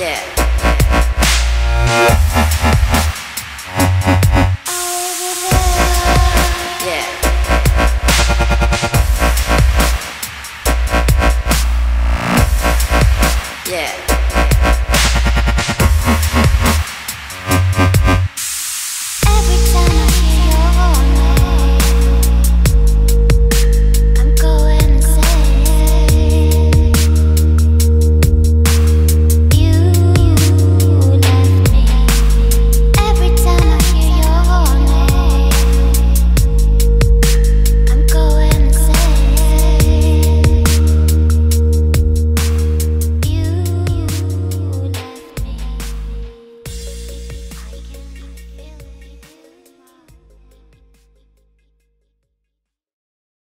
Yeah.